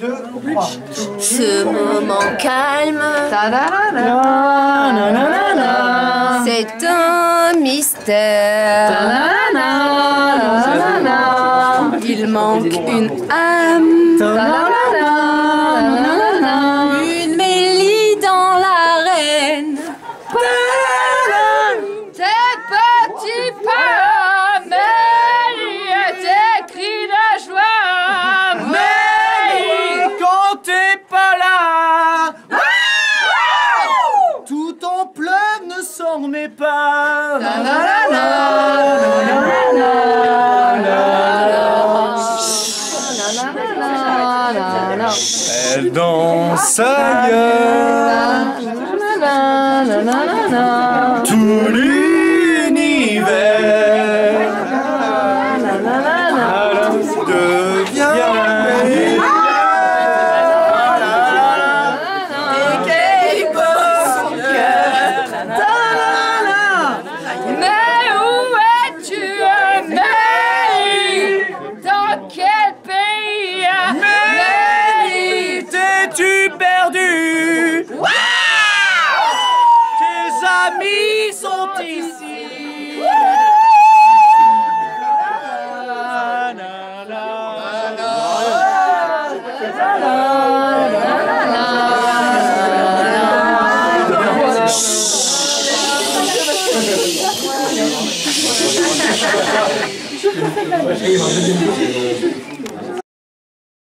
2, 3. Ce moment calme, c'est un mystère. Il manque une âme, remet pas. Elle danse ailleurs, amis sont ici.